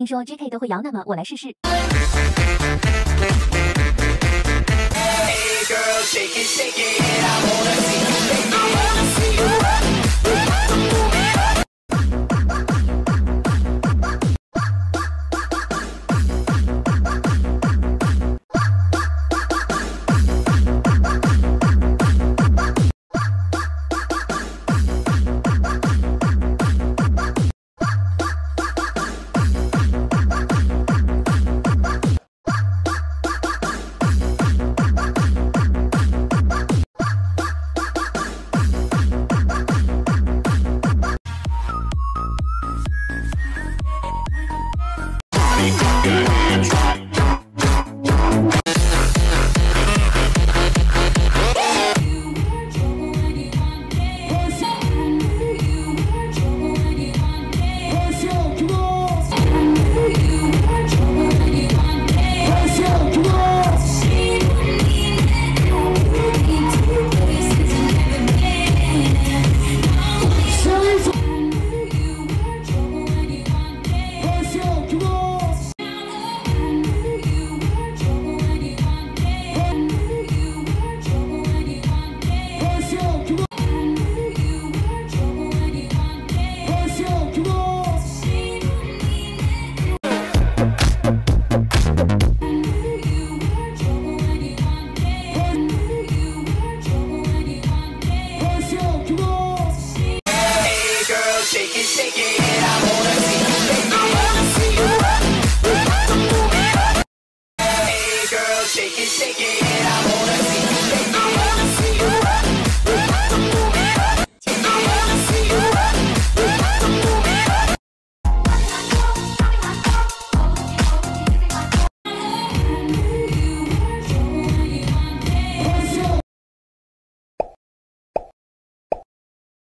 听说 JK 都会摇，那么我来试试。Good. shake it, shake it. I wanna see.